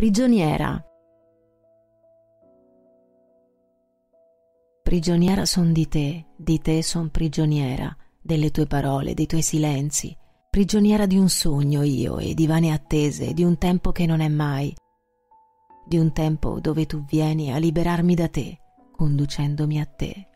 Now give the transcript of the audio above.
Prigioniera. Prigioniera son di te, di te son prigioniera, delle tue parole, dei tuoi silenzi, prigioniera di un sogno io e di vane attese, di un tempo che non è mai, di un tempo dove tu vieni a liberarmi da te, conducendomi a te.